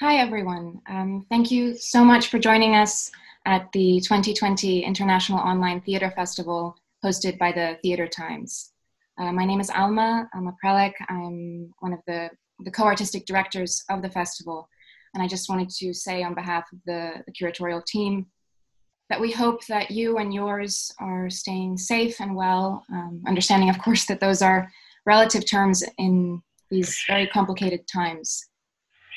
Hi, everyone. Um, thank you so much for joining us at the 2020 International Online Theatre Festival hosted by the Theatre Times. Uh, my name is Alma, Alma Prelek. I'm one of the, the co-artistic directors of the festival. And I just wanted to say on behalf of the, the curatorial team that we hope that you and yours are staying safe and well, um, understanding, of course, that those are relative terms in these very complicated times.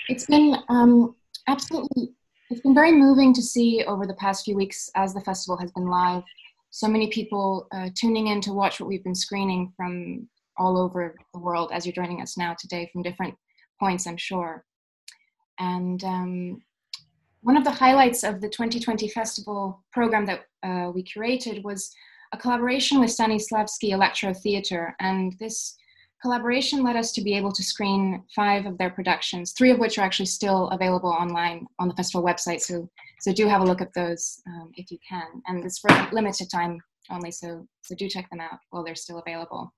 It's been um, absolutely, it's been very moving to see over the past few weeks as the festival has been live, so many people uh, tuning in to watch what we've been screening from all over the world as you're joining us now today from different points, I'm sure. And um, one of the highlights of the 2020 festival program that uh, we curated was a collaboration with Stanislavski Electro Theatre. And this collaboration led us to be able to screen five of their productions, three of which are actually still available online on the festival website. So, so do have a look at those um, if you can. And it's for limited time only, so, so do check them out while they're still available.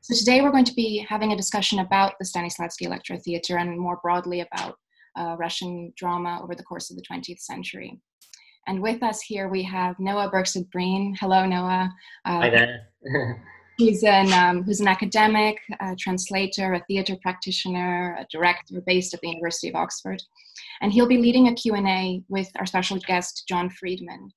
So today we're going to be having a discussion about the Stanislavski Electro Theatre and more broadly about uh, Russian drama over the course of the 20th century. And with us here, we have Noah Birksted Breen. Hello, Noah. Uh, Hi there. he's an, um, who's an academic, a translator, a theater practitioner, a director based at the University of Oxford. And he'll be leading a Q&A with our special guest, John Freedman.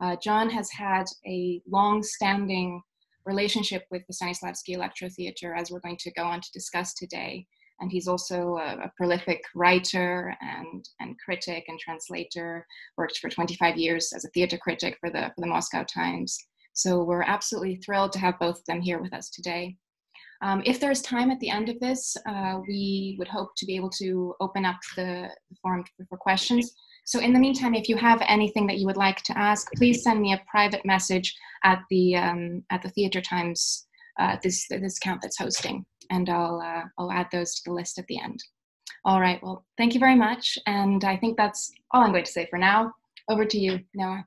Uh, John has had a long-standing relationship with the Stanislavski Electro Theatre, as we're going to go on to discuss today and he's also a, a, prolific writer and, and critic and translator worked for 25 years as a theater critic for the, for the moscow times so we're absolutely thrilled to have both of them here with us today um, if there's time at the end of this uh, we would hope to be able to open up the, forum for, for questions so in the meantime, if you have anything that you would like to ask, please send me a private message at the um, at the Theatre Times uh, this this account that's hosting and I'll, uh, I'll add those to the list at the end. All right, well, thank you very much. And I think that's all I'm going to say for now. Over to you, Noah.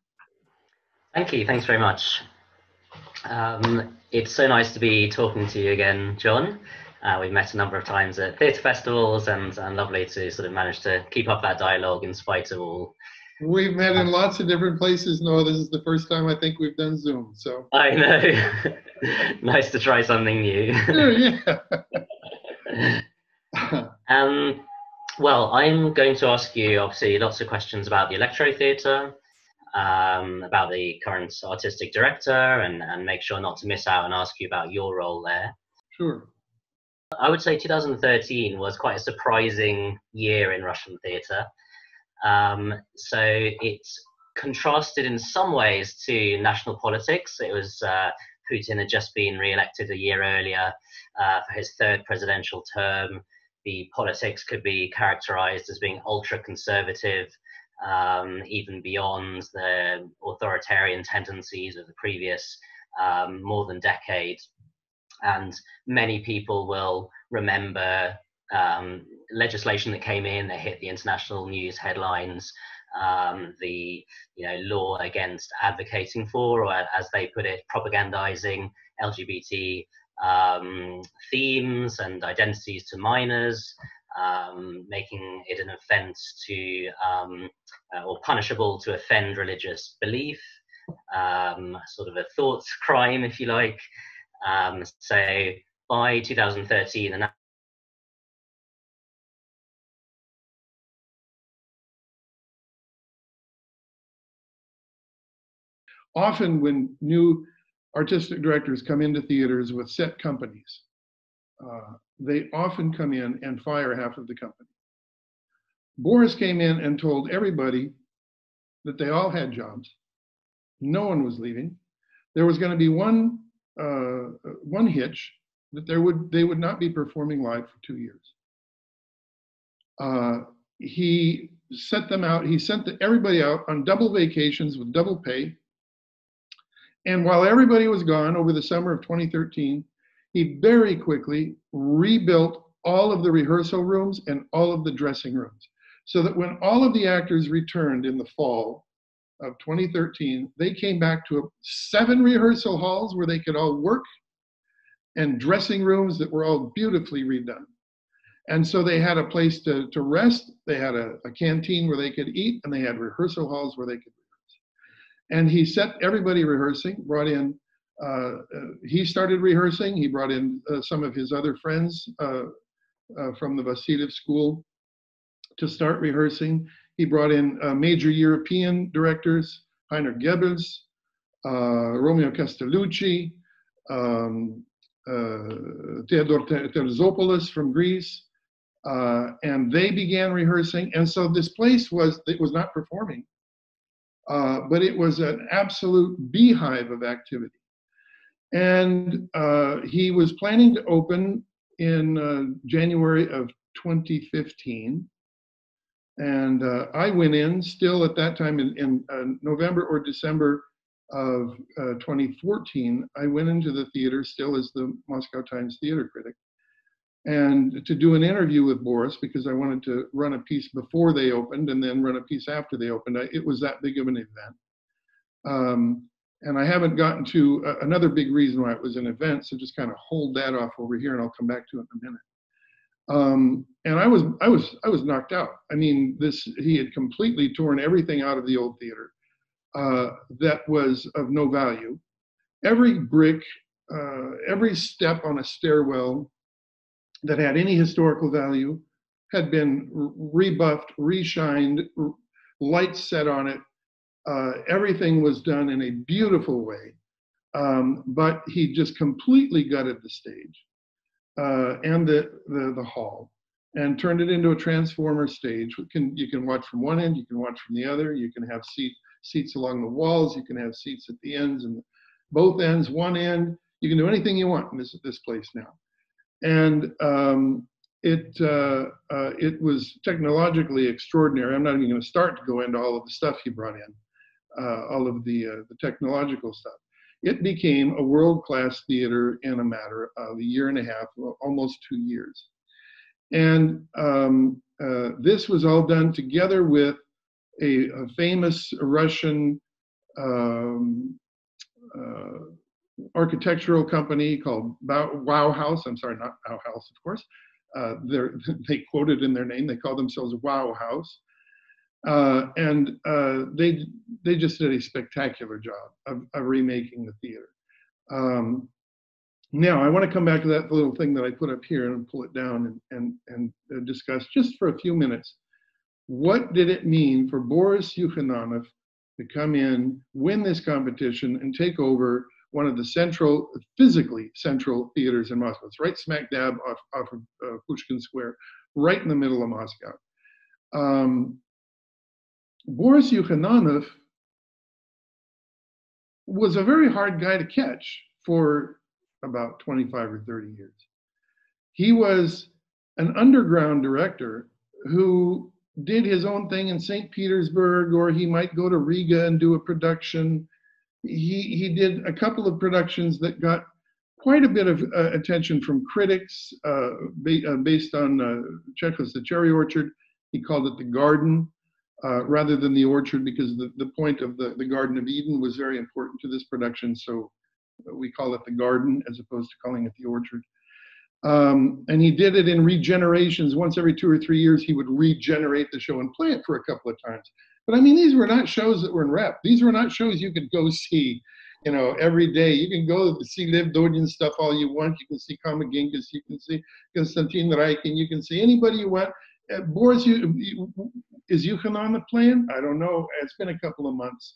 Thank you. Thanks very much. Um, it's so nice to be talking to you again, John. Uh, we've met a number of times at theatre festivals and, and lovely to sort of manage to keep up that dialogue in spite of all We've met in lots of different places. No, this is the first time I think we've done Zoom. So I know. nice to try something new. yeah. um, well, I'm going to ask you obviously lots of questions about the Electro Theatre, um, about the current artistic director, and, and make sure not to miss out and ask you about your role there. Sure. I would say 2013 was quite a surprising year in Russian theatre. Um, so it's contrasted in some ways to national politics. It was uh, Putin had just been re-elected a year earlier uh, for his third presidential term. The politics could be characterized as being ultra-conservative, um, even beyond the authoritarian tendencies of the previous um, more than decade. And many people will remember um, legislation that came in that hit the international news headlines. Um, the you know law against advocating for, or as they put it, propagandizing LGBT um, themes and identities to minors, um, making it an offence to um, uh, or punishable to offend religious belief, um, sort of a thoughts crime, if you like. Um, so by 2013, the often when new artistic directors come into theaters with set companies, uh, they often come in and fire half of the company. Boris came in and told everybody that they all had jobs. No one was leaving. There was going to be one uh, one hitch that there would they would not be performing live for two years. Uh, he sent them out. He sent the, everybody out on double vacations with double pay. And while everybody was gone over the summer of 2013, he very quickly rebuilt all of the rehearsal rooms and all of the dressing rooms so that when all of the actors returned in the fall of 2013, they came back to seven rehearsal halls where they could all work and dressing rooms that were all beautifully redone. And so they had a place to, to rest, they had a, a canteen where they could eat, and they had rehearsal halls where they could rehearse. And he set everybody rehearsing, brought in, he started rehearsing, he brought in uh, some of his other friends uh, uh, from the Vasiliev School to start rehearsing. He brought in uh, major European directors, Heiner Goebbels, Romeo Castellucci, um, Theodore Terzopoulos from Greece, uh, and they began rehearsing. And so this place was, it was not performing, uh, but it was an absolute beehive of activity. And uh, he was planning to open in uh, January of 2015. And uh, I went in still at that time in, in uh, November or December of 2014. I went into the theater still as the Moscow Times theater critic and to do an interview with Boris because I wanted to run a piece before they opened and then run a piece after they opened. I, it was that big of an event. Um, and I haven't gotten to uh, another big reason why it was an event, so just kind of hold that off over here, and I'll come back to it in a minute. Um, and I was, I was, I was knocked out. I mean, this he had completely torn everything out of the old theater uh, that was of no value. Every brick, uh, every step on a stairwell that had any historical value had been rebuffed, reshined, lights set on it. Uh, everything was done in a beautiful way. Um, but he just completely gutted the stage uh, and the, the, the hall and turned it into a transformer stage. You can, you can watch from one end, you can watch from the other, you can have seat, seats along the walls, you can have seats at the ends and both ends, one end. You can do anything you want in this, this place now and um, it uh, uh, it was technologically extraordinary. I'm not even going to start to go into all of the stuff he brought in, all of the uh, the technological stuff. It became a world-class theater in a matter of a year and a half, almost two years, and um, uh, this was all done together with a, a famous Russian. Um, uh, architectural company called Wow House. I'm sorry, not Wow House, of course. Uh, they quoted in their name. They call themselves Wow House, uh, and uh, they they just did a spectacular job of, of remaking the theater. Um, now I want to come back to that little thing that I put up here and pull it down and and and discuss just for a few minutes. What did it mean for Boris Yukhananov to come in, win this competition, and take over one of the central, physically central theaters in Moscow. It's right smack dab off, off of uh, Pushkin Square, right in the middle of Moscow. Um, Boris Yukhananov was a very hard guy to catch for about 25 or 30 years. He was an underground director who did his own thing in St. Petersburg, or he might go to Riga and do a production he, he did a couple of productions that got quite a bit of uh, attention from critics uh, ba- uh, based on uh, Chekhov's The Cherry Orchard. He called it The Garden uh, rather than The Orchard because the, the point of the, the Garden of Eden was very important to this production. So we call it The Garden as opposed to calling it The Orchard. Um, and he did it in regenerations. Once every two or three years, he would regenerate the show and play it for a couple of times. But I mean, these were not shows that were in rep. These were not shows you could go see, you know, every day. You can go see Lev Dodin stuff all you want. You can see Kama Ginkas, you can see Konstantin Raikin, you can see anybody you want. Boris, you, is Yukon on the playing? I don't know. It's been a couple of months.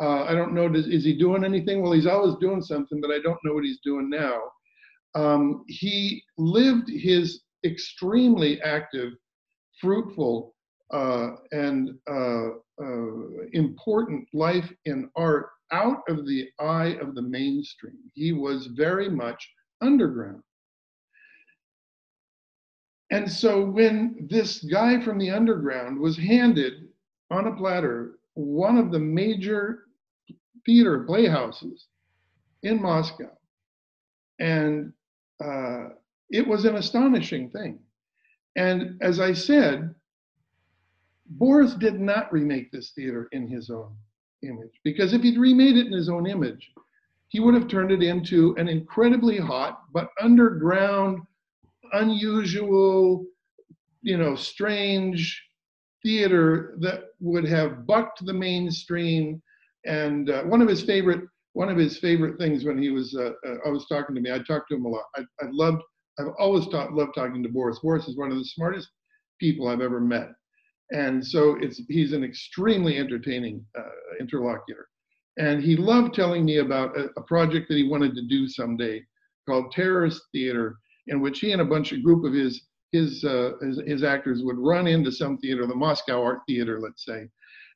Uh, I don't know. Does, is he doing anything? Well, he's always doing something, but I don't know what he's doing now. Um, he lived his extremely active, fruitful, uh, and uh, uh, important life in art out of the eye of the mainstream. He was very much underground. And so when this guy from the underground was handed on a platter one of the major theater playhouses in Moscow, and uh, it was an astonishing thing. And as I said, Boris did not remake this theater in his own image because if he'd remade it in his own image, he would have turned it into an incredibly hot but underground, unusual, you know, strange theater that would have bucked the mainstream. And uh, one of his favorite one of his favorite things when he was uh, uh, I was talking to me, I talked to him a lot. I, I loved I've always taught, loved talking to Boris. Boris is one of the smartest people I've ever met, and so it's he's an extremely entertaining uh, interlocutor. And he loved telling me about a, a project that he wanted to do someday called Terrorist Theater, in which he and a bunch of group of his his, uh, his, his actors would run into some theater, the Moscow Art Theater, let's say,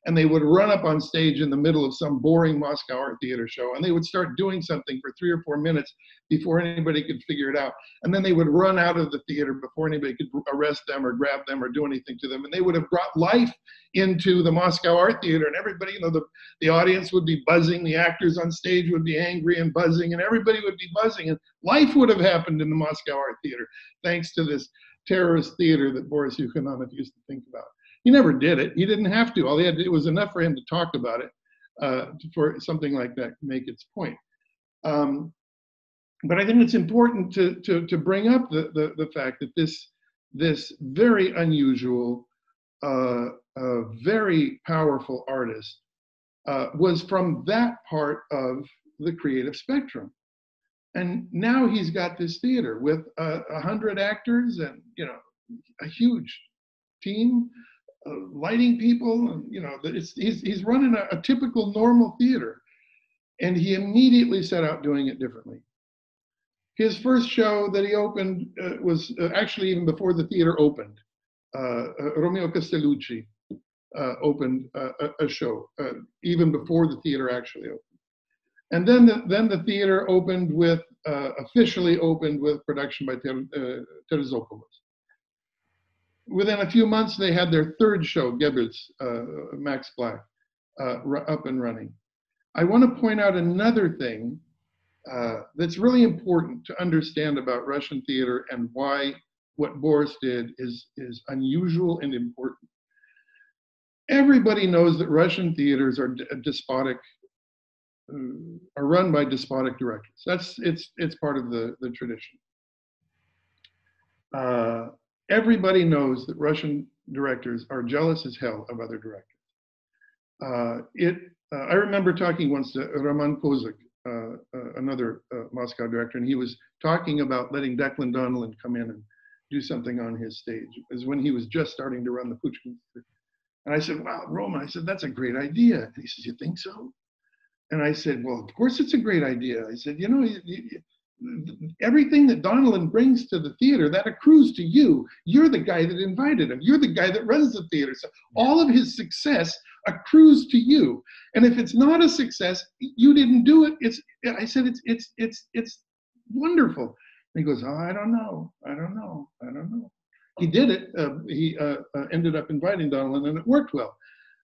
and they would run up on stage in the middle of some boring Moscow Art Theater show, and they would start doing something for three or four minutes before anybody could figure it out, and then they would run out of the theater before anybody could arrest them or grab them or do anything to them, and they would have brought life into the Moscow Art Theater, and everybody, you know, the the audience would be buzzing, the actors on stage would be angry and buzzing, and everybody would be buzzing, and life would have happened in the Moscow Art Theater thanks to this terrorist theater that Boris Yukhananov used to think about. He never did it. He didn't have to. All he had to, it was enough for him to talk about it uh, for something like that to make its point. Um, but I think it's important to, to, to bring up the, the, the fact that this, this very unusual, uh, uh, very powerful artist uh, was from that part of the creative spectrum and now he's got this theater with a uh, hundred actors and you know a huge team uh, lighting people and you know that it's, he's, he's running a, a, typical normal theater. And he immediately set out doing it differently. His first show that he opened uh, was uh, actually even before the theater opened uh, uh, romeo castellucci opened a, a, show even before the theater actually opened. And then the, then the theater opened with, uh, officially opened with production by Ter, uh, Terzopoulos. Within a few months, they had their third show, Goebbels, uh, Max Black, uh, up and running. I want to point out another thing uh, that's really important to understand about Russian theater and why what Boris did is, is unusual and important. Everybody knows that Russian theaters are despotic are run by despotic directors. That's it's it's part of the the tradition. Uh, everybody knows that Russian directors are jealous as hell of other directors. Uh, it uh, I remember talking once to Roman Kozak, uh, uh, another uh, Moscow director, and he was talking about letting Declan Donnellan come in and do something on his stage. It was when he was just starting to run the Pushkin. And I said, "Wow, Roman!" I said, "That's a great idea." And he says, "You think so?" And I said, well, of course it's a great idea. I said, you know, everything that Donnellan brings to the theater, that accrues to you. You're the guy that invited him. You're the guy that runs the theater. So all of his success accrues to you. And if it's not a success, you didn't do it. It's, I said, it's, it's, it's, it's wonderful. And he goes, oh, I don't know. I don't know. I don't know. He did it. Uh, he uh, uh, ended up inviting Donnellan and it worked well.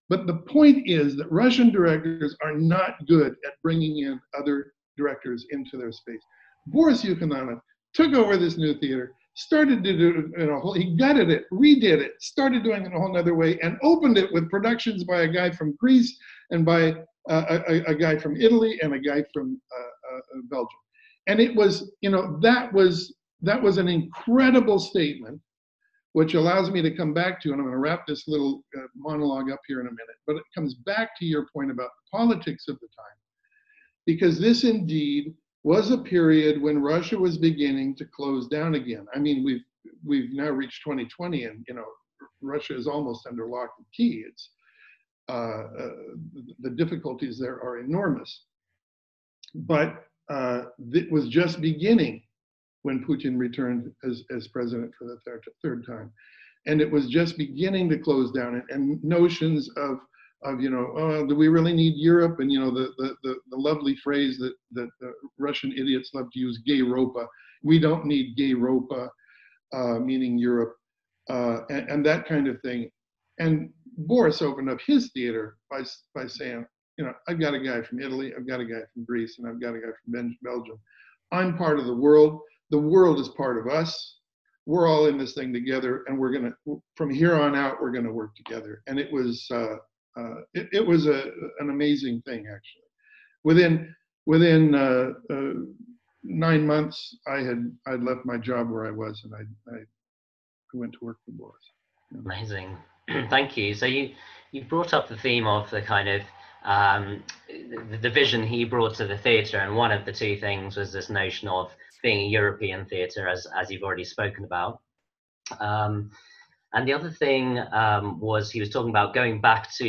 But the point is that Russian directors are not good at bringing in other directors into their space. Boris Yukhananov took over this new theater, started to do a whole, he gutted it, redid it, started doing it in a whole other way, and opened it with productions by a guy from Greece and by uh, a, a, guy from Italy and a guy from uh, uh, Belgium. And it was, you know, that was that was an incredible statement which allows me to come back to, and I'm going to wrap this little uh, monologue up here in a minute, but it comes back to your point about the politics of the time. Because this indeed was a period when Russia was beginning to close down again. I mean, we've we've now reached 2020, and you know, Russia is almost under lock and key. It's uh, uh, the difficulties there are enormous, but uh, it was just beginning when Putin returned as, as president for the third, third time. And it was just beginning to close down and, and notions of, of, you know, oh, do we really need Europe? And, you know, the, the, the, the lovely phrase that, that Russian idiots love to use, gay Europa. We don't need gay Europa, uh, meaning Europe, uh, and, and that kind of thing. And Boris opened up his theater by, by saying, you know, I've got a guy from Italy, I've got a guy from Greece, and I've got a guy from Belgium. I'm part of the world the world is part of us. We're all in this thing together, and we're gonna from here on out we're gonna work together. And it was uh, uh, it, it, was a, an amazing thing actually. Within within uh, uh nine months, I had I'd left my job where I was, and I I went to work for Boris. Amazing. Thank you. So you you brought up the theme of the kind of um, the, the, vision he brought to the theatre, and one of the two things was this notion of being a European theatre, as as you've already spoken about. Um, and the other thing um, was he was talking about going back to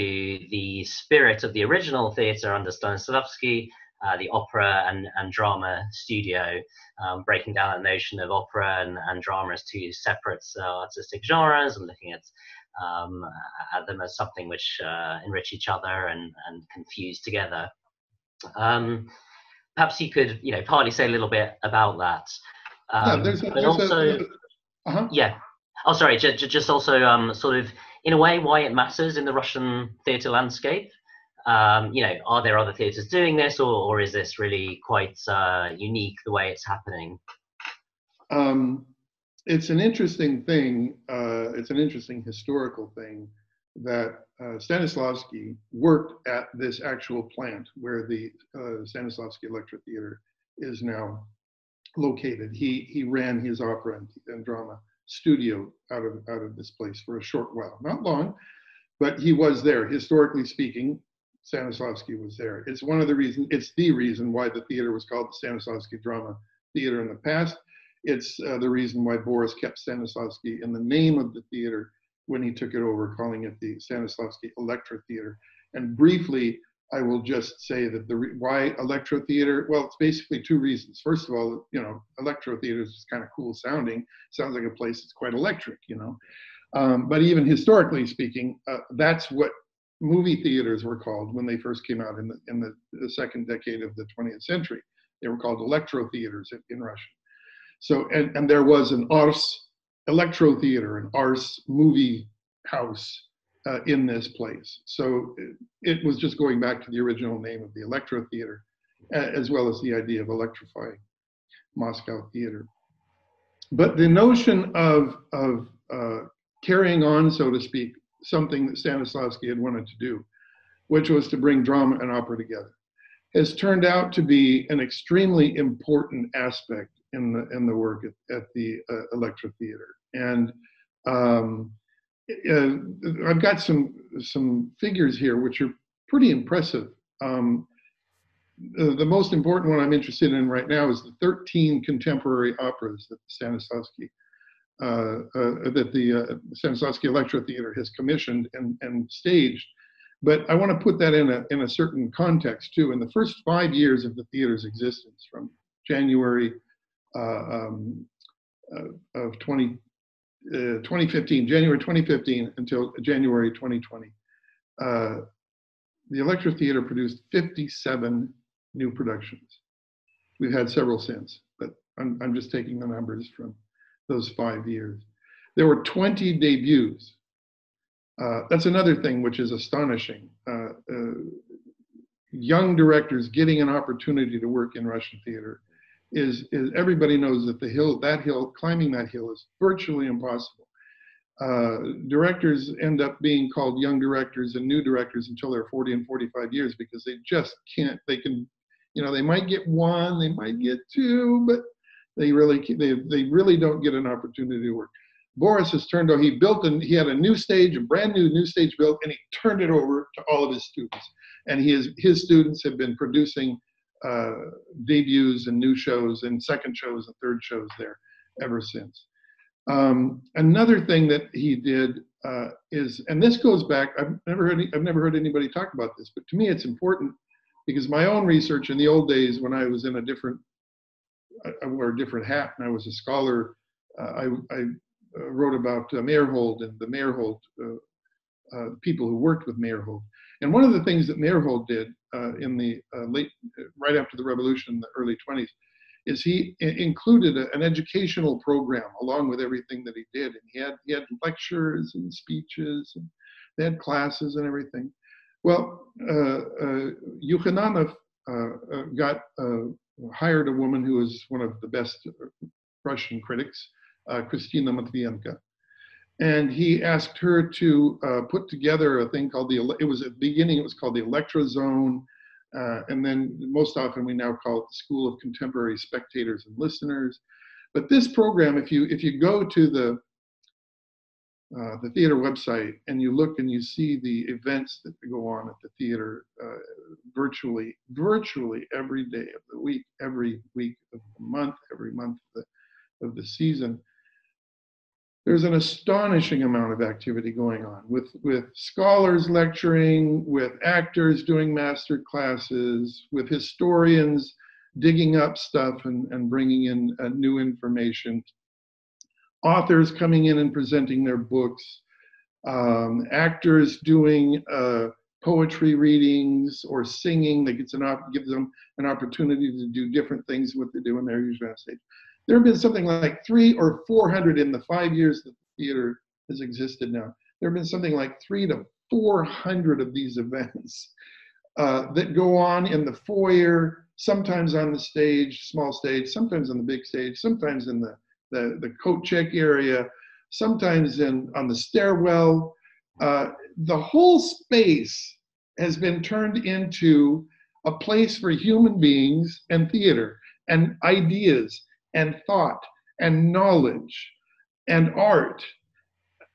the spirit of the original theatre under Stanislavski, uh, the opera and, and drama studio, um, breaking down that notion of opera and, and drama as two separate uh, artistic genres and looking at um, at them as something which uh, enrich each other and, and confuse together. Um, perhaps you could, you know, partly say a little bit about that. Um, yeah, there's a, there's also, a, uh-huh. yeah. Oh, sorry. J- just also, um, sort of, in a way, why it matters in the Russian theatre landscape. Um, you know, are there other theatres doing this, or, or is this really quite uh, unique the way it's happening? Um, it's an interesting thing. Uh, it's an interesting historical thing that uh, Stanislavski worked at this actual plant where the uh, Stanislavski Electro Theater is now located. He he ran his opera and, and, drama studio out of out of this place for a short while, not long, but he was there. Historically speaking, Stanislavski was there. It's one of the reasons. It's the reason why the theater was called the Stanislavski Drama Theater in the past it's uh, the reason why Boris kept Stanislavski in the name of the theater when he took it over, calling it the Stanislavski Electro Theater. And briefly, I will just say that the re- why Electro Theater. Well, it's basically two reasons. First of all, you know, Electro Theater is kind of cool sounding. Sounds like a place that's quite electric, you know. Um, but even historically speaking, uh, that's what movie theaters were called when they first came out in the in the, the second decade of the 20th century. They were called electro theaters in, in Russian. So, and, and there was an Ars Electro Theater, an Ars movie house uh, in this place. So it, it, was just going back to the original name of the Electro Theater, as well as the idea of electrifying Moscow theater. But the notion of, of uh, carrying on, so to speak, something that Stanislavski had wanted to do, which was to bring drama and opera together, has turned out to be an extremely important aspect in the in the work at, at the uh, Electro Theater. And um, uh, I've got some some figures here which are pretty impressive. Um, the, the, most important one I'm interested in right now is the 13 contemporary operas that Stanislavski uh, uh, that the uh, Stanislavski Electro Theater has commissioned and, and staged. But I want to put that in a in a certain context too. In the first five years of the theater's existence, from January uh, um, of 20, uh, 2015, January 2015 until January 2020. the Electro Theater produced 57 new productions. We've had several since, but I'm, I'm just taking the numbers from those five years. There were 20 debuts. Uh, that's another thing which is astonishing. Uh, uh, young directors getting an opportunity to work in Russian theater is, is everybody knows that the hill, that hill, climbing that hill is virtually impossible. Uh, directors end up being called young directors and new directors until they're 40 and 45 years because they just can't, they can, you know, they might get one, they might get two, but they really, they, they really don't get an opportunity to work. Boris has turned over, he built and he had a new stage, a brand new new stage built, and he turned it over to all of his students. And he is, his students have been producing uh, debuts and new shows and second shows and third shows there ever since. Um, another thing that he did uh, is, and this goes back. I've never heard I've never heard anybody talk about this, but to me it's important because my own research in the old days when I was in a different, I wore a different hat and I was a scholar. Uh, I, I uh, wrote about uh, Meyerhold and the Meyerhold uh, people who worked with Meyerhold. And one of the things that Meyerhold did uh, in the uh, late, right after the revolution the early 20s, is he included a, an educational program along with everything that he did. And he had, he had lectures and speeches, and they had classes and everything. Well, uh, uh, Yukhananov uh, uh, got uh, hired a woman who was one of the best Russian critics, Kristina Matvienko and he asked her to uh, put together a thing called the it was at the beginning it was called the electrozone uh, and then most often we now call it the school of contemporary spectators and listeners. But this program if you if you go to the uh, the theater website and you look and you see the events that go on at the theater uh, virtually, virtually every day of the week, every week of the month, every month of the, of the season, there's an astonishing amount of activity going on with, with scholars lecturing, with actors doing master classes, with historians digging up stuff and, and bringing in uh, new information authors coming in and presenting their books, um, actors doing uh, poetry readings or singing that an op- gives them an opportunity to do different things with what they do they're usually on stage. There have been something like three or four hundred in the five years that the theater has existed now. There have been something like three to four hundred of these events uh, that go on in the foyer, sometimes on the stage, small stage, sometimes on the big stage, sometimes in the the, the coat check area, sometimes in on the stairwell. Uh, the whole space has been turned into a place for human beings and theater and ideas and thought and knowledge and art.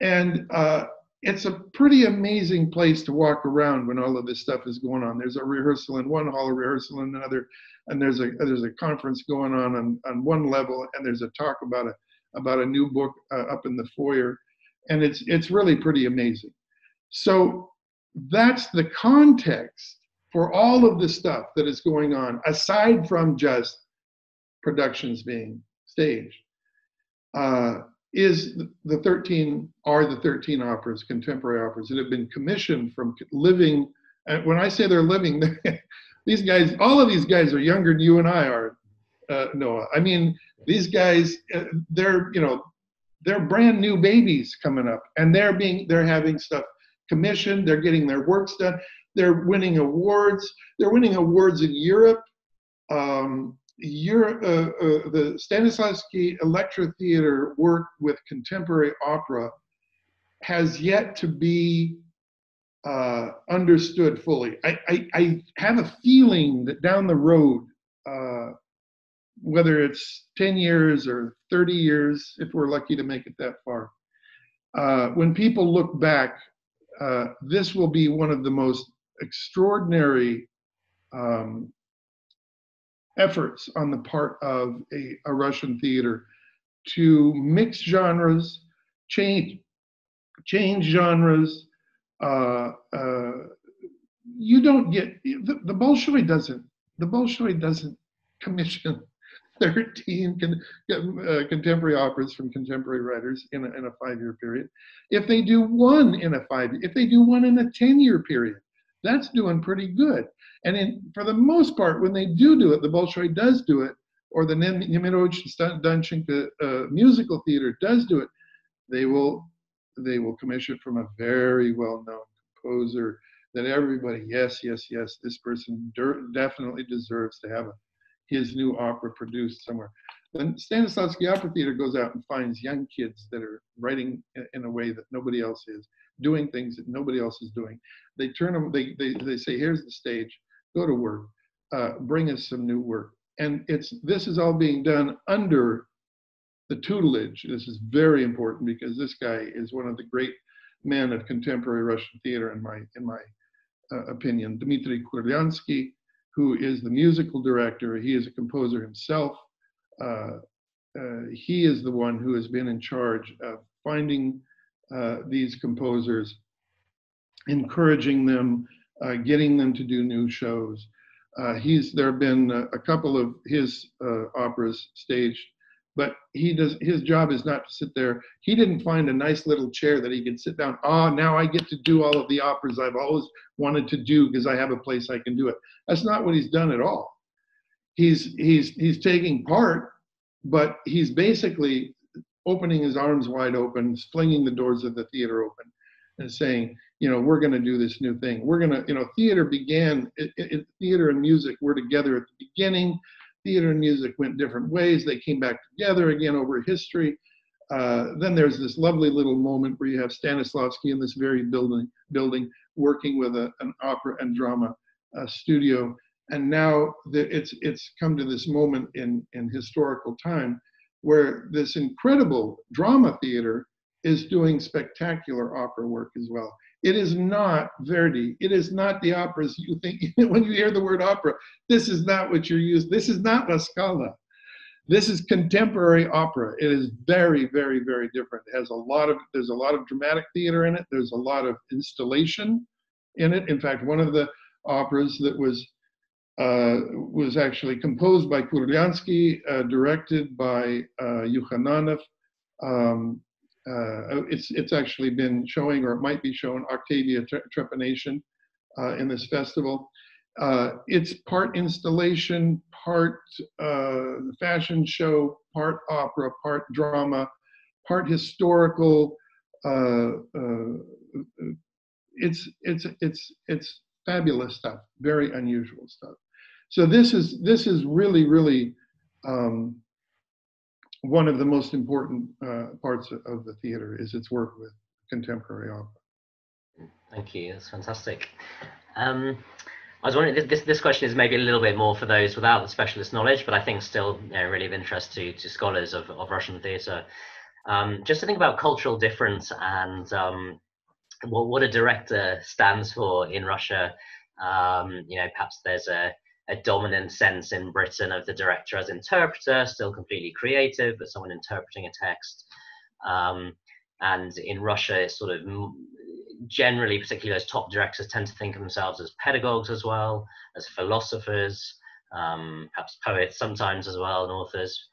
And uh, it's a pretty amazing place to walk around when all of this stuff is going on. There's a rehearsal in one hall, a rehearsal in another, and there's a there's a conference going on on, on one level, and there's a talk about a about a new book uh, up in the foyer, and it's it's really pretty amazing. So that's the context for all of the stuff that is going on, aside from just productions being staged. Uh, is the 13 are the 13 operas contemporary operas that have been commissioned from living and when i say they're living these guys all of these guys are younger than you and i are uh, noah i mean these guys uh, they're you know they're brand new babies coming up and they're being they're having stuff commissioned they're getting their works done they're winning awards they're winning awards in europe um, uh, uh, the Stanislavski Electro Theater work with contemporary opera has yet to be uh, understood fully. I, I, I, have a feeling that down the road, uh, whether it's 10 years or 30 years, if we're lucky to make it that far, uh, when people look back, uh, this will be one of the most extraordinary um, efforts on the part of a, a Russian theater to mix genres, change change genres. Uh, uh, you don't get the, the Bolshoi doesn't the Bolshoi doesn't commission 13 con, uh, contemporary operas from contemporary writers in a, in a five-year period. If they do one in a five, if they do one in a 10-year period, that's doing pretty good. And in, for the most part, when they do do it, the Bolshoi does do it, or the Nemirovich Danchenko uh, musical theater does do it, they will they will commission from a very well-known composer that everybody, yes, yes, yes, this person definitely deserves to have a, his new opera produced somewhere. Then Stanislavski Opera Theater goes out and finds young kids that are writing in a way that nobody else is, doing things that nobody else is doing. They turn them, they, they, they say, here's the stage, go to work, uh, bring us some new work. And it's this is all being done under the tutelage. This is very important because this guy is one of the great men of contemporary Russian theater, in my in my uh, opinion, Dmitry Kurlyansky, who is the musical director. He is a composer himself. Uh, uh, he is the one who has been in charge of finding uh, these composers, encouraging them, uh, getting them to do new shows. Uh, he's there have been a, a couple of his uh, operas staged, but he does his job is not to sit there. He didn't find a nice little chair that he could sit down. Ah, oh, now I get to do all of the operas I've always wanted to do because I have a place I can do it. That's not what he's done at all. He's he's he's taking part, but he's basically opening his arms wide open, flinging the doors of the theater open, and saying, you know, we're going to do this new thing. We're going to, you know, theater began, it, it, theater and music were together at the beginning. Theater and music went different ways. They came back together again over history. Uh, then there's this lovely little moment where you have Stanislavski in this very building, building working with a, an opera and drama uh, studio. And now the, it's it's come to this moment in in historical time where this incredible drama theater is doing spectacular opera work as well. It is not Verdi. It is not the operas you think when you hear the word opera. This is not what you're used. This is not La Scala. This is contemporary opera. It is very, very, very different. It has a lot of there's a lot of dramatic theater in it. There's a lot of installation in it. In fact, one of the operas that was was actually composed by Kurlyansky, uh, directed by uh, Um, uh, it's it's actually been showing, or it might be shown, Octavia Trepanation uh, in this festival. Uh, it's part installation, part uh, fashion show, part opera, part drama, part historical. Uh, uh, it's it's it's it's fabulous stuff, very unusual stuff. So this is this is really really um, one of the most important uh, parts of the theater is its work with contemporary opera. Thank you. That's fantastic. Um, I was wondering, this, this question is maybe a little bit more for those without the specialist knowledge, but I think still you know, really of interest to, to scholars of, of Russian theatre. Um, just to think about cultural difference and um, what, what a director stands for in Russia. Um, you know, perhaps there's a, a dominant sense in Britain of the director as interpreter, still completely creative, but someone interpreting a text. Um, and in Russia, it's sort of generally, particularly those top directors, tend to think of themselves as pedagogues as well, as philosophers, um, perhaps poets sometimes as well, and authors.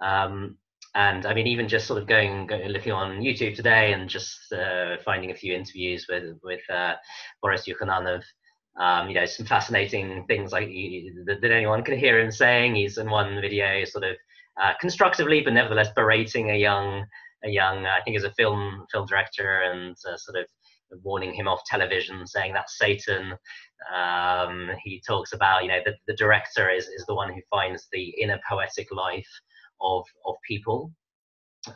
Um, and I mean, even just sort of going, going looking on YouTube today and just uh, finding a few interviews with with uh, Boris Yukhananov, um, you know, some fascinating things like that, that, anyone can hear him saying. He's in one video, sort of uh, constructively, but nevertheless berating a young, a young, I think, as a film film director, and uh, sort of warning him off television, saying that's Satan. Um, he talks about, you know, the, the director is, is the one who finds the inner poetic life of, of people.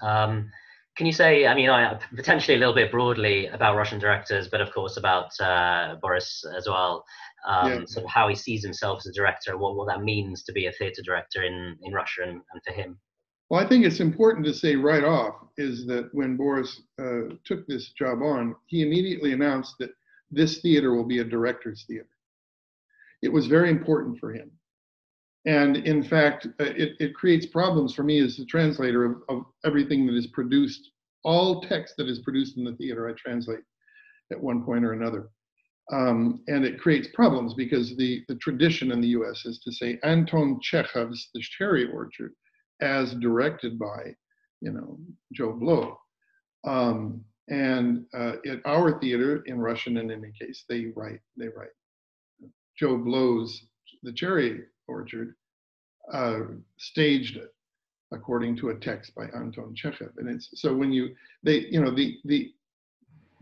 Um, can you say, I mean, I, potentially a little bit broadly about Russian directors, but of course about uh, Boris as well, um, yeah. sort of how he sees himself as a director, what, what that means to be a theatre director in, in Russia and, and for him? Well, I think it's important to say right off is that when Boris uh, took this job on, he immediately announced that this theater will be a director's theater. It was very important for him. And in fact, uh, it, it creates problems for me as the translator of, of everything that is produced. All text that is produced in the theater, I translate at one point or another. Um, and it creates problems because the, the tradition in the US is to say Anton Chekhov's The Cherry Orchard as directed by, you know, Joe Blow. Um, and uh, at our theater, in Russian in any case, they write, they write Joe Blow's The Cherry Orchard, uh, staged it, according to a text by Anton Chekhov. And it's so when you they you know the the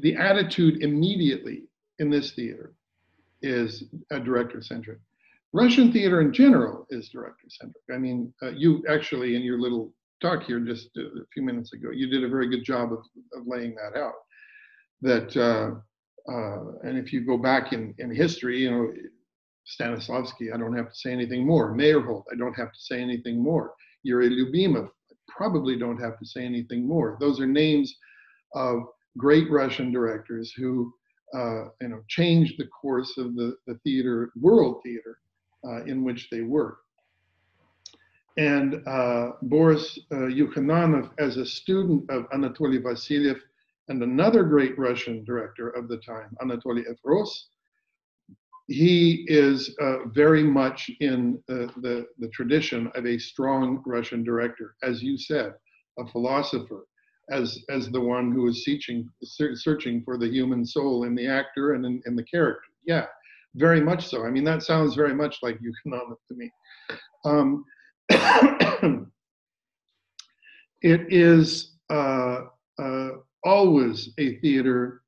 the attitude immediately in this theater is a director centric. Russian theater in general is director centric. I mean, uh, you actually, in your little talk here just a few minutes ago, you did a very good job of, of laying that out. That, uh, uh, and if you go back in, in history, you know, Stanislavski, I don't have to say anything more. Meyerhold, I don't have to say anything more. Yuri Lyubimov, I probably don't have to say anything more. Those are names of great Russian directors who, uh, you know, changed the course of the, the theater, world theater, uh, in which they work. And uh, Boris uh, Yukhananov, as a student of Anatoly Vasilyev and another great Russian director of the time, Anatoly Efros, he is uh, very much in the, the, the, tradition of a strong Russian director, as you said, a philosopher, as, as the one who is searching, searching for the human soul in the actor and in, in the character. Yeah, very much so. I mean, that sounds very much like economic to me. Um, it is uh, uh, always a theater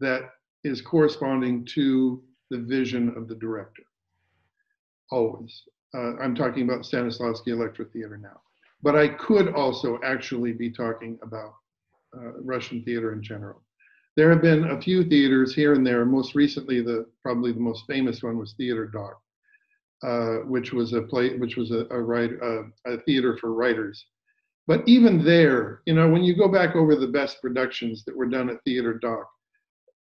that is corresponding to the vision of the director. Always. Uh, I'm talking about Stanislavski Electro Theater now. But I could also actually be talking about uh, Russian theater in general. There have been a few theaters here and there. Most recently, the probably the most famous one was Theater Doc, uh, which was a play, which was a, a, write, a theater for writers. but even there, you know, when you go back over the best productions that were done at Theater Doc,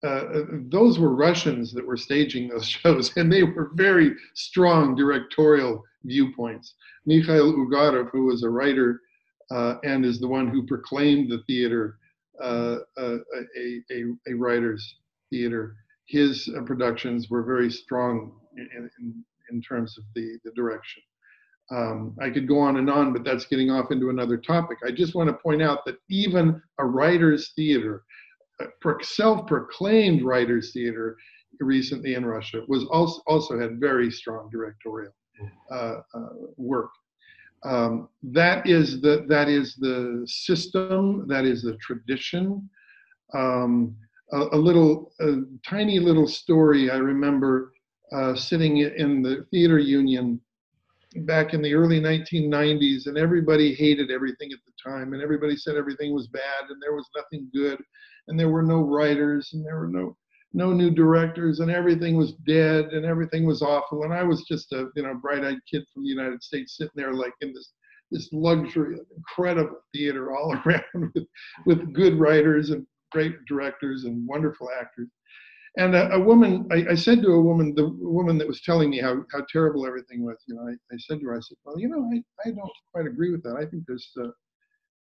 uh, those were Russians that were staging those shows, and they were very strong directorial viewpoints. Mikhail Ugarov, who was a writer uh, and is the one who proclaimed the theater uh, uh a, a, a, writer's theater, his uh, productions were very strong in, in, in terms of the, the direction. Um, I could go on and on, but that's getting off into another topic. I just want to point out that even a writer's theater, self-proclaimed writers theater recently in Russia was also also had very strong directorial uh, uh, work. Um, that is the that is the system. That is the tradition. Um, a, a, little a tiny little story. I remember uh, sitting in the theater union back in the early 1990s, and everybody hated everything at the time, and everybody said everything was bad, and there was nothing good and there were no writers and there were no no new directors and everything was dead and everything was awful. And i was just a you know bright-eyed kid from the united states sitting there like in this this luxury of incredible theater all around with with good writers and great directors and wonderful actors and a, a woman I, I, said to a woman the woman that was telling me how, how terrible everything was you know I, I said to her i said well you know i, I don't quite agree with that i think there's uh,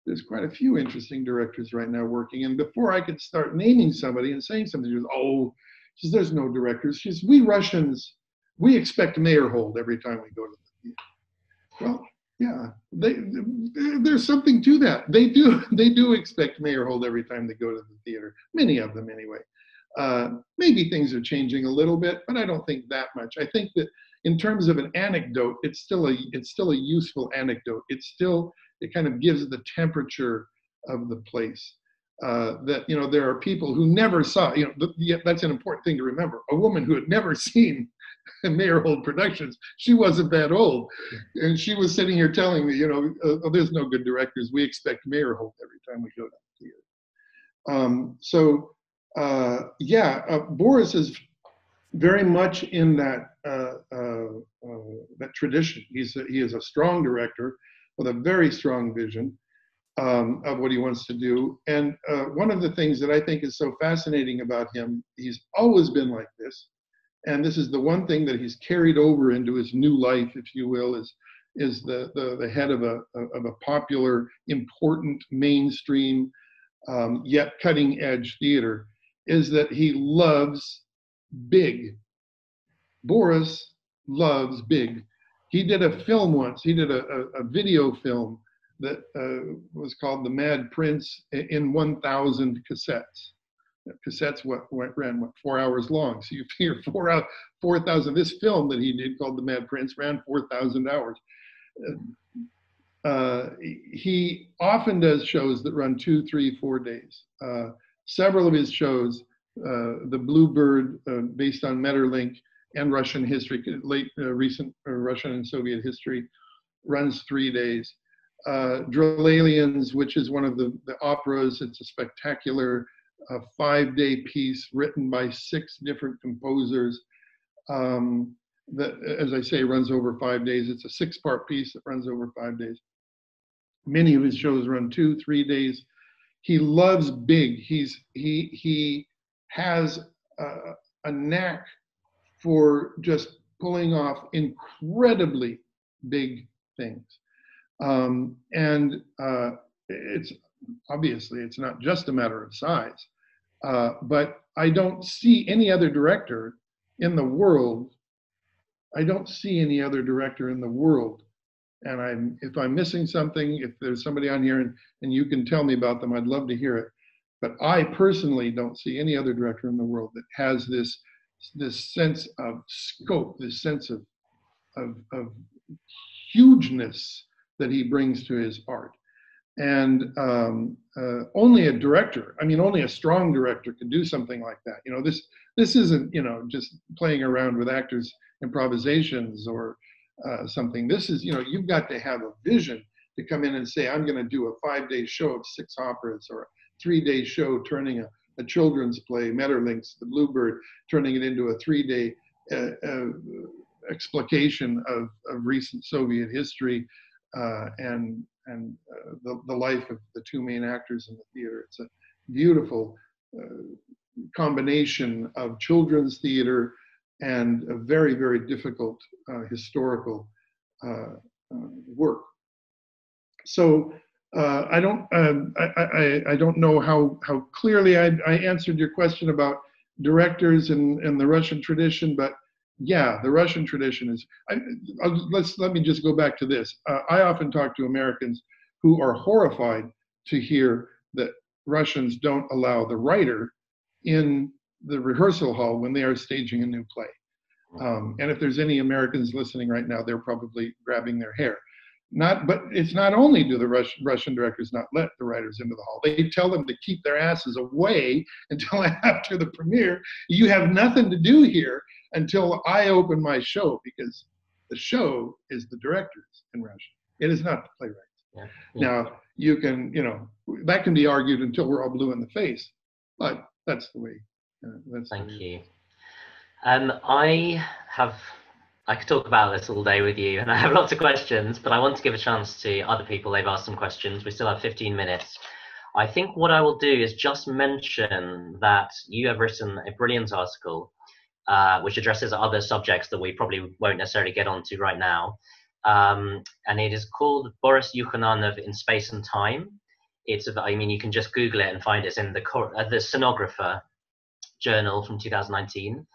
there's quite a few interesting directors right now working. And before I could start naming somebody and saying something, she goes, "Oh, she says, there's no directors." She says, "We Russians, we expect Meyerhold every time we go to the theater." Well, yeah, they, there's something to that. They do they do expect Meyerhold every time they go to the theater. Many of them, anyway. Uh, maybe things are changing a little bit, but I don't think that much. I think that in terms of an anecdote, it's still a it's still a useful anecdote. It's still it kind of gives the temperature of the place. Uh, that you know there are people who never saw you know th- that's an important thing to remember a woman who had never seen Meyerhold productions she wasn't that old and she was sitting here telling me you know uh, oh, there's no good directors we expect Meyerhold every time we go to the theater um, so uh, yeah uh, Boris is very much in that uh, uh, that tradition he's a, he is a strong director with a very strong vision um, of what he wants to do. And uh, one of the things that I think is so fascinating about him, he's always been like this. And this is the one thing that he's carried over into his new life, if you will, is is the the, the head of a of a popular, important, mainstream, um, yet cutting edge theater. Is that he loves big. Boris loves big he did a film once. He did a, a, a video film that uh, was called The Mad Prince in 1,000 cassettes. Cassettes what, went, ran what four hours long. So you figure four out 4,000. This film that he did called The Mad Prince ran 4,000 hours. Uh, he often does shows that run two, three, four days. Uh, several of his shows, uh, The Bluebird, uh, based on Maeterlinck, and Russian history, late uh, recent uh, Russian and Soviet history, runs three days. Uh, which is one of the, the operas, it's a spectacular uh, five-day piece written by six different composers. Um, that, as I say, runs over five days. It's a six-part piece that runs over five days. Many of his shows run two, three days. He loves big. He's he he has a, a knack for just pulling off incredibly big things. Um, and uh, it's obviously it's not just a matter of size, uh, but I don't see any other director in the world. I don't see any other director in the world. And I'm if I'm missing something, if there's somebody on here and, and you can tell me about them, I'd love to hear it. But I personally don't see any other director in the world that has this this sense of scope, this sense of, of, of hugeness that he brings to his art. And um, uh, only a director, I mean, only a strong director could do something like that. You know, this this isn't you know just playing around with actors' improvisations or uh, something. This is you know you've got to have a vision to come in and say I'm going to do a five-day show of six operas or a three-day show turning a a children's play, Maeterlinck's The Bluebird, turning it into a three-day uh, uh, explication of, of recent Soviet history uh, and and uh, the, the life of the two main actors in the theater. It's a beautiful combination of children's theater and a very, very difficult uh, historical uh, uh, work. So uh, I don't, um, I, I, I, don't know how, how clearly I, I answered your question about directors and, and the Russian tradition, but yeah, the Russian tradition is. I, let's let me just go back to this. Uh, I often talk to Americans who are horrified to hear that Russians don't allow the writer in the rehearsal hall when they are staging a new play. Um, and if there's any Americans listening right now, they're probably grabbing their hair. Not, but it's not only do the Russian, Russian directors not let the writers into the hall, they tell them to keep their asses away until after the premiere. You have nothing to do here until I open my show because the show is the directors in Russia. It is not the playwrights. Yeah. Yeah. Now you can, you know, that can be argued until we're all blue in the face, but that's the way. Thank you. Um, I have, I could talk about this all day with you, and I have lots of questions, but I want to give a chance to other people. They've asked some questions. We still have 15 minutes. I think what I will do is just mention that you have written a brilliant article uh, which addresses other subjects that we probably won't necessarily get onto right now. Um, and it is called Boris Yukhananov in Space and Time. It's, I mean, you can just Google it and find it. It's in the, uh, the Sonographer journal from 2019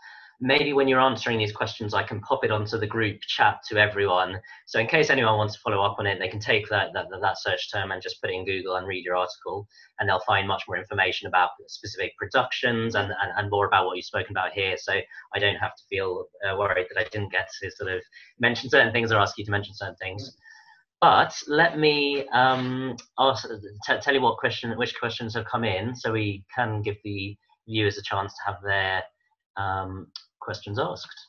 maybe when you're answering these questions, I can pop it onto the group chat to everyone. So in case anyone wants to follow up on it, they can take that, that, that search term and just put it in Google and read your article, and they'll find much more information about specific productions and, and, and more about what you've spoken about here. So I don't have to feel uh, worried that I didn't get to sort of mention certain things or ask you to mention certain things. But let me um, ask, tell you what question, which questions have come in, so we can give the viewers a chance to have their um, questions asked.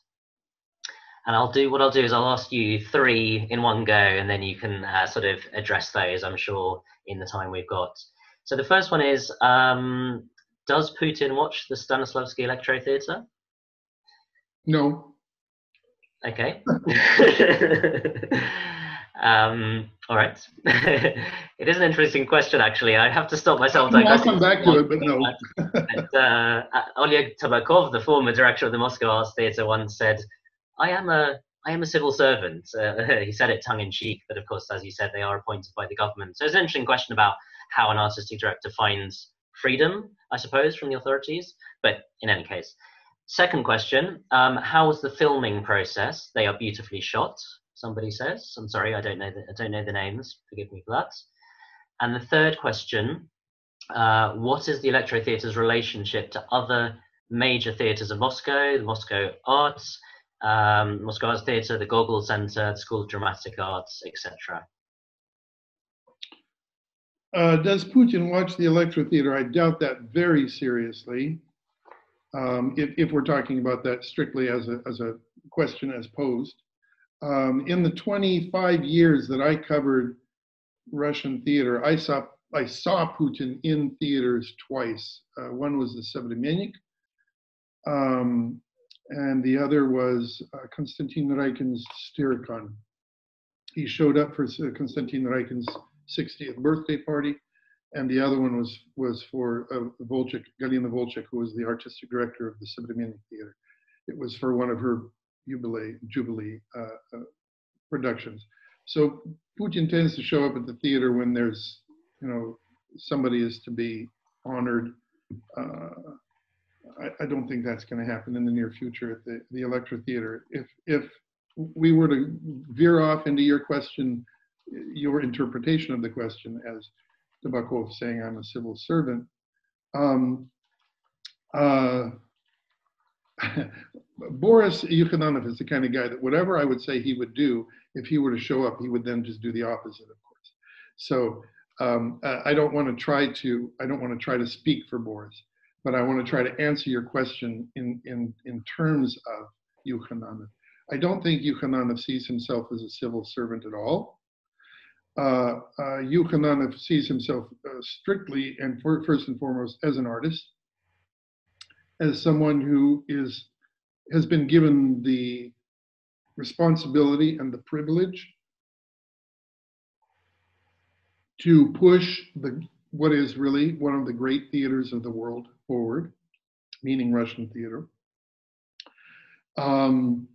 And I'll do what I'll do is I'll ask you three in one go, and then you can uh, sort of address those. I'm sure in the time we've got. So the first one is: um, Does Putin watch the Stanislavski Electro Theatre? No. Okay. Um, all right. it is an interesting question, actually. I have to stop myself. I'll come back to it, but no. but, uh, Oleg Tabakov, the former director of the Moscow Arts Theatre, once said, "I am a I am a civil servant." Uh, he said it tongue in cheek, but of course, as you said, they are appointed by the government. So it's an interesting question about how an artistic director finds freedom, I suppose, from the authorities. But in any case, second question: um, How was the filming process? They are beautifully shot somebody says. I'm sorry, I don't know the, I don't know the names. Forgive me for that. And the third question: uh, What is the Electro Theatre's relationship to other major theatres of Moscow, the Moscow Arts, um, Moscow Arts Theatre, the Gogol Center, the School of Dramatic Arts, etc. Uh, does Putin watch the Electro Theatre? I doubt that very seriously. Um, if, if, we're talking about that strictly as a, as a question as posed um, in the 25 years that I covered Russian theater, I saw I saw Putin in theaters twice. Uh, one was the Sovremennik, um, and the other was uh, Konstantin Raikin's Satyricon. He showed up for uh, Konstantin Raikin's 60th birthday party, and the other one was was for uh, Volchek, Galina Volchek, who was the artistic director of the Sovremennik Theater. It was for one of her jubilee, jubilee uh, uh, productions. So Putin tends to show up at the theater when there's, you know, somebody is to be honored. Uh, I, I, don't think that's going to happen in the near future at the, the Electro Theater. If if we were to veer off into your question, your interpretation of the question as Tabakov saying I'm a civil servant, um, uh, Boris Yukhananov is the kind of guy that whatever I would say he would do, if he were to show up, he would then just do the opposite, of course. So um, I don't want to try to I don't want to try to speak for Boris, but I want to try to answer your question in in in terms of Yukhananov. I don't think Yukhananov sees himself as a civil servant at all. Uh, uh, sees himself uh, strictly and for, first and foremost as an artist, as someone who is has been given the responsibility and the privilege to push the what is really one of the great theaters of the world forward, meaning Russian theater. Um,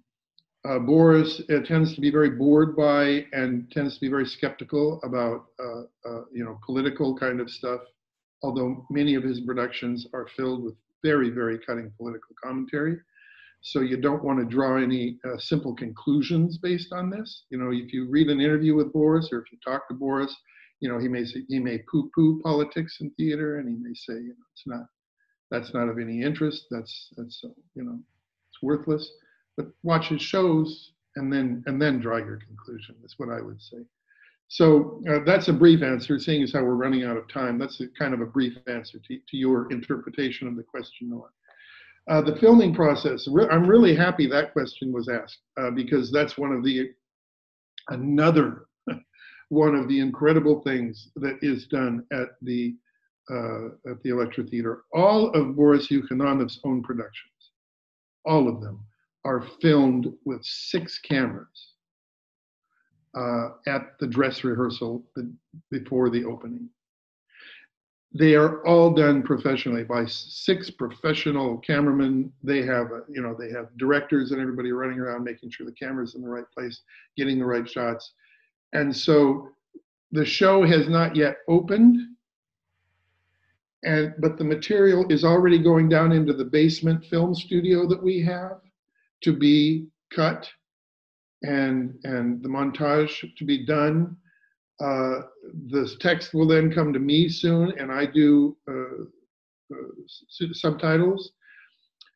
uh, Boris uh, tends to be very bored by and tends to be very skeptical about uh, uh, you know political kind of stuff. Although many of his productions are filled with very very cutting political commentary, so you don't want to draw any uh, simple conclusions based on this. You know, if you read an interview with Boris or if you talk to Boris, you know he may say he may poo-poo politics and theater, and he may say you know it's not that's not of any interest. That's that's uh, you know it's worthless but watch his shows and then and then draw your conclusion. That's what I would say. So uh, that's a brief answer. Seeing as how we're running out of time, that's a kind of a brief answer to, to your interpretation of the question, Noah. Uh, the filming process. I'm really happy that question was asked uh, because that's one of the another one of the incredible things that is done at the uh, at the Electro Theater. All of Boris Yukhananov's own productions, all of them, are filmed with six cameras uh, at the dress rehearsal before the opening. They are all done professionally by six professional cameramen. They have, uh, you know, they have directors and everybody running around making sure the camera's in the right place, getting the right shots. And so the show has not yet opened, and but the material is already going down into the basement film studio that we have to be cut and and the montage to be done. Uh, the text will then come to me soon, and I do uh, uh, subtitles.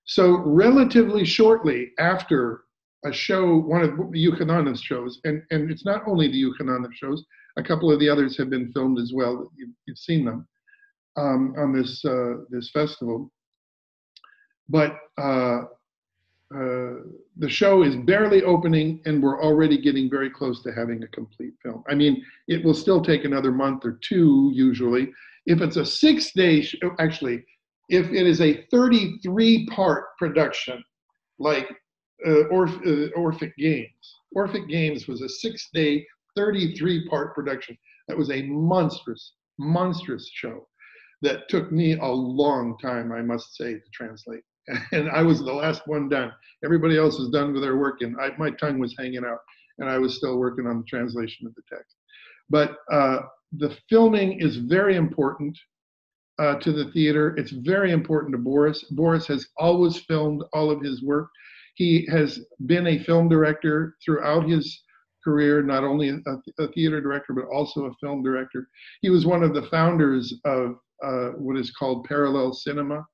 So relatively shortly after a show, one of Yukhananov shows, and, and it's not only the Yukhananov shows, a couple of the others have been filmed as well. You've, you've seen them um, on this uh, this festival. But uh, the show is barely opening and we're already getting very close to having a complete film. I mean, it will still take another month or two usually. If it's a six day, sh- actually, if it is a 33 part production, like uh, uh, Orphic Games, Orphic Games was a six day, 33 part production. That was a monstrous, monstrous show that took me a long time, I must say, to translate and I was the last one done. Everybody else was done with their work, and I, my tongue was hanging out, and I was still working on the translation of the text. But uh, the filming is very important uh, to the theater. It's very important to Boris. Boris has always filmed all of his work. He has been a film director throughout his career, not only a, a theater director, but also a film director. He was one of the founders of uh, what is called parallel cinema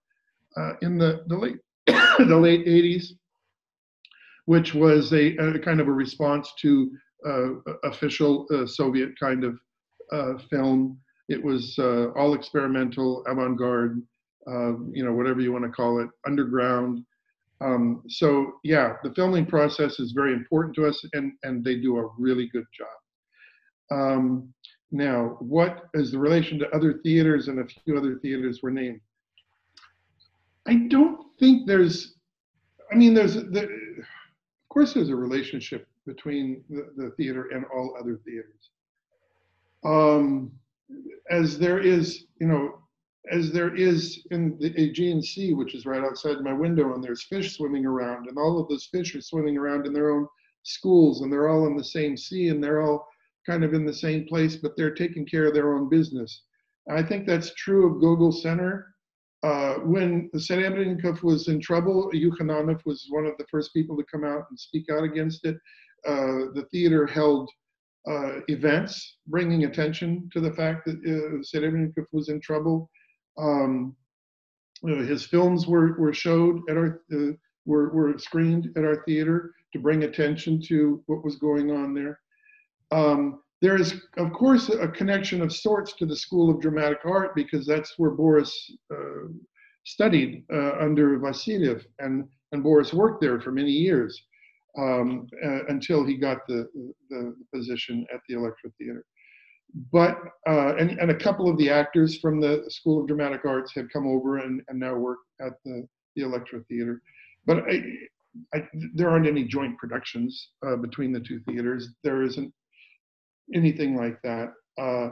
uh, in the, the late the late 80s, which was a, a, kind of a response to uh, official uh, Soviet kind of uh, film. It was uh, all experimental, avant-garde, uh, you know, whatever you want to call it, underground. Um, so yeah, the filming process is very important to us, and and they do a really good job. Um, now, what is the relation to other theaters and a few other theaters were named? I don't think there's, I mean, there's, the, of course, there's a relationship between the, the theater and all other theaters. Um, as there is, you know, as there is in the Aegean Sea, which is right outside my window, and there's fish swimming around, and all of those fish are swimming around in their own schools, and they're all in the same sea, and they're all kind of in the same place, but they're taking care of their own business. And I think that's true of Gogol Center uh, when Serebrennikov was in trouble, Yukhananov was one of the first people to come out and speak out against it. Uh, the theater held uh, events bringing attention to the fact that uh, Serebrennikov was in trouble. Um, uh, his films were, were showed at our, uh, were, were screened at our theater to bring attention to what was going on there. Um, there is, of course, a connection of sorts to the School of Dramatic Art because that's where Boris uh, studied uh, under Vasilyev, and, and Boris worked there for many years um, uh, until he got the, the, position at the Electro Theater. But, uh, and, and a couple of the actors from the School of Dramatic Arts have come over and, and now work at the, the Electro Theater. But I, I, there aren't any joint productions uh, between the two theaters. There isn't anything like that. Uh,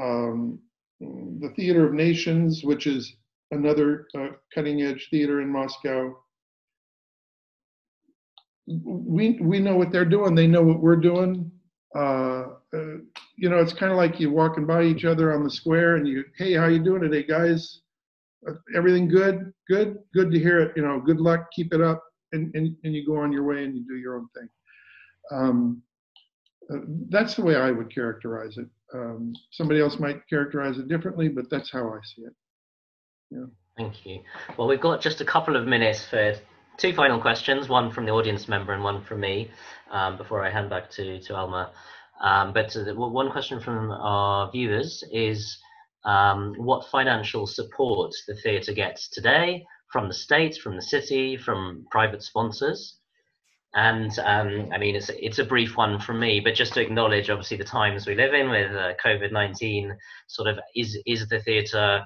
um, the Theater of Nations, which is another uh, cutting edge theater in Moscow. We, we know what they're doing, they know what we're doing. Uh, uh, you know, it's kind of like you walking by each other on the square and you, hey, how you doing today, guys? Uh, everything good? Good? Good to hear it. You know, good luck, keep it up. And, and, and you go on your way and you do your own thing. Um, uh, that's the way I would characterize it. Um, somebody else might characterize it differently, but that's how I see it. Yeah. Thank you. Well, we've got just a couple of minutes for two final questions, one from the audience member and one from me, um, before I hand back to, to Alma. Um, but uh, one question from our viewers is um, what financial support the theatre gets today from the state, from the city, from private sponsors? And um, I mean, it's it's a brief one from me, but just to acknowledge, obviously, the times we live in with uh, COVID nineteen. Sort of, is is the theatre,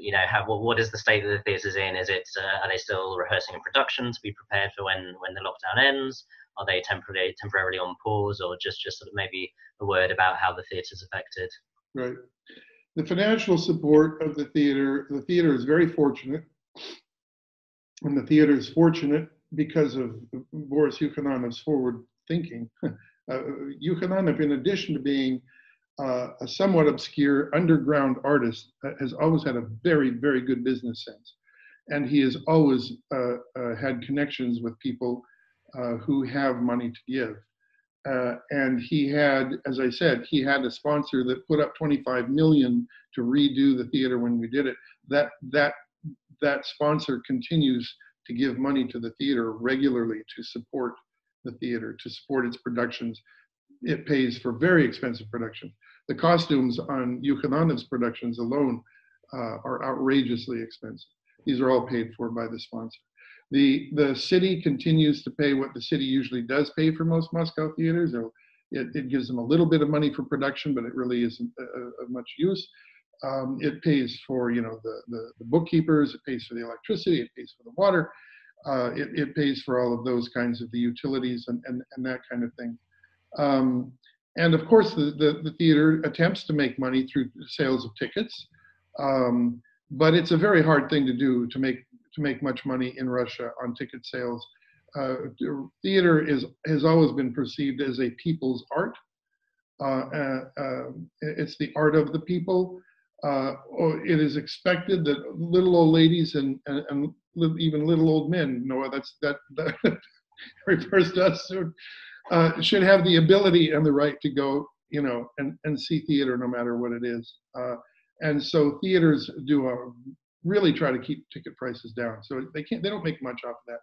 you know, have what, what is the state that the theatre's in? Is it uh, are they still rehearsing a production to be prepared for when when the lockdown ends? Are they temporarily temporarily on pause, or just just sort of maybe a word about how the theatre's affected? Right. The financial support of the theater. The theater is very fortunate, and the theater is fortunate because of Boris Yukhananov's forward thinking. uh, Yukhananov, in addition to being uh, a somewhat obscure underground artist, uh, has always had a very, very good business sense. And he has always uh, uh, had connections with people uh, who have money to give. and he had, as I said, he had a sponsor that put up 25 million to redo the theater when we did it. That that that sponsor continues to give money to the theater regularly to support the theater, to support its productions. It pays for very expensive production. The costumes on Yukhananov's productions alone uh, are outrageously expensive. These are all paid for by the sponsor. The, the city continues to pay what the city usually does pay for most Moscow theaters. It, it gives them a little bit of money for production, but it really isn't of much use. Um, it pays for you know the, the, the bookkeepers, it pays for the electricity, it pays for the water, uh, it, it, pays for all of those kinds of the utilities and, and, and that kind of thing. Um, and of course, the, the, the, theater attempts to make money through sales of tickets, um, but it's a very hard thing to do to make to make much money in Russia on ticket sales. Uh, theater is has always been perceived as a people's art. Uh, uh, um, it's the art of the people uh, it is expected that little old ladies and, and, and even little old men, Noah, that's that, that refers to us, uh, should have the ability and the right to go, you know, and, and see theater no matter what it is. Uh, and so theaters do a, really try to keep ticket prices down. So they can't, they don't make much off of that.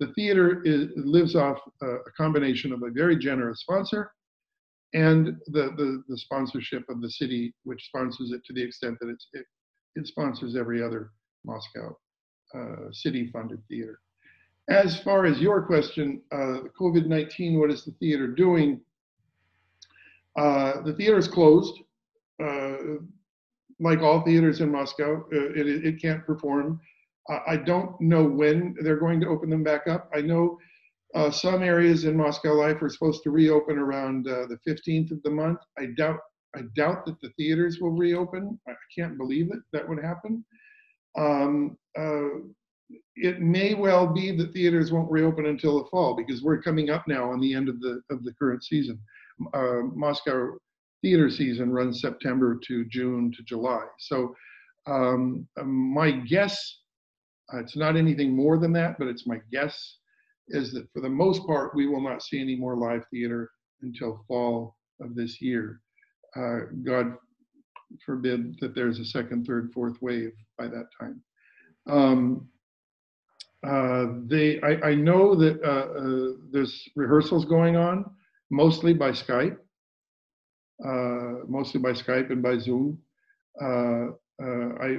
The theater is, lives off a combination of a very generous sponsor and the, the, the sponsorship of the city, which sponsors it to the extent that it, it sponsors every other Moscow uh, city-funded theater. As far as your question, uh, COVID-19, what is the theater doing? Uh, the theater is closed. Uh, like all theaters in Moscow, uh, it, it can't perform. I don't know when they're going to open them back up. I know uh, some areas in Moscow Life are supposed to reopen around uh, the 15th of the month. I doubt I doubt that the theaters will reopen. I can't believe it that would happen. Um, uh, it may well be that theaters won't reopen until the fall because we're coming up now on the end of the of the current season. Uh, Moscow theater season runs September to June to July. So um, my guess, uh, it's not anything more than that, but it's my guess is that for the most part, we will not see any more live theater until fall of this year. Uh, God forbid that there's a second, third, fourth wave by that time. Um, uh, they, I, I, know that uh, uh there's rehearsals going on, mostly by Skype, uh, mostly by Skype and by Zoom. Uh, I,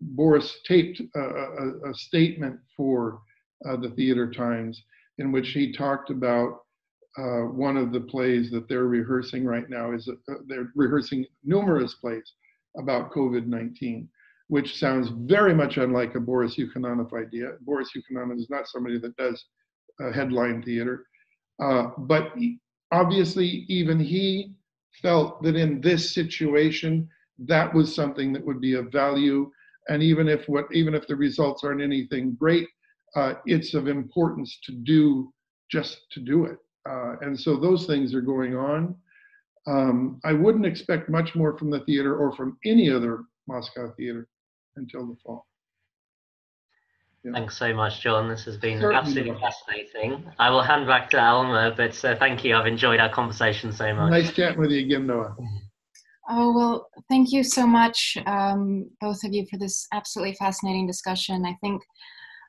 Boris taped a, a, a statement for uh, the Theater Times, in which he talked about uh, one of the plays that they're rehearsing right now. Is uh, they're rehearsing numerous plays about COVID-19, which sounds very much unlike a Boris Yukhananov idea. Boris Yukhananov is not somebody that does headline theater, uh, but obviously even he felt that in this situation that was something that would be of value. And even if what even if the results aren't anything great, uh, it's of importance to do just to do it. Uh, and so those things are going on. Um, I wouldn't expect much more from the theater or from any other Moscow theater until the fall. Yeah. Thanks so much, John. This has been Certainly absolutely fascinating. I will hand back to Alma, but uh, thank you. I've enjoyed our conversation so much. Nice chatting with you again, Noah. Oh, well, thank you so much, um, both of you, for this absolutely fascinating discussion. I think,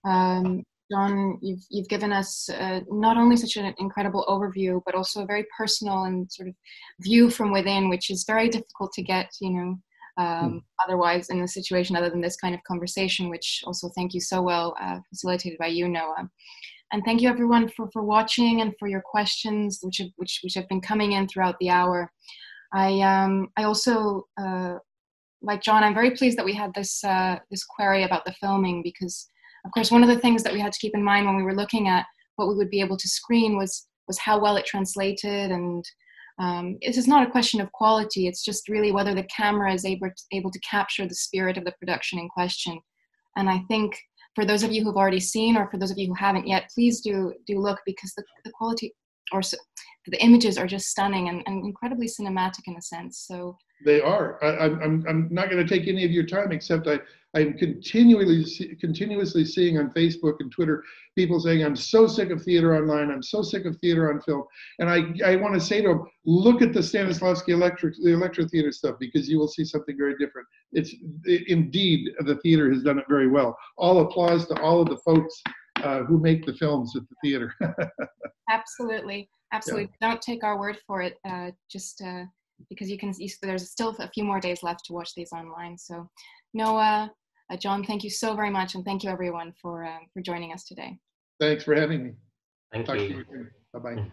um, John, you've, you've given us uh, not only such an incredible overview, but also a very personal and sort of view from within, which is very difficult to get, you know, um, mm. otherwise in a situation other than this kind of conversation, which also thank you so well uh, facilitated by you, Noah. And thank you everyone for, for watching and for your questions, which have, which, which have been coming in throughout the hour. I, um, I also, uh, like John, I'm very pleased that we had this, uh, this query about the filming because, of course, one of the things that we had to keep in mind when we were looking at what we would be able to screen was, was how well it translated. And um, is not a question of quality. It's just really whether the camera is able to, able to capture the spirit of the production in question. And i think for those of you who've already seen or for those of you who haven't yet please do do look because the, the quality or so, the images are just stunning and, and incredibly cinematic in a sense. So they are. I, am I'm, I'm not going to take any of your time, except I, I'm continually, continuously seeing on Facebook and Twitter people saying, I'm so sick of theater online. I'm so sick of theater on film. And I, I want to say to them, look at the Stanislavski Electric, the Electro Theater stuff, because you will see something very different. It's it, indeed, the theater has done it very well. All applause to all of the folks uh, who make the films at the theater. Absolutely. Absolutely. Yeah. Don't take our word for it. Uh, just, uh, because you can see there's still a few more days left to watch these online. So noah uh, john thank you so very much and thank you everyone for uh, for joining us today. Thanks for having me. Thank Talk you, you. bye-bye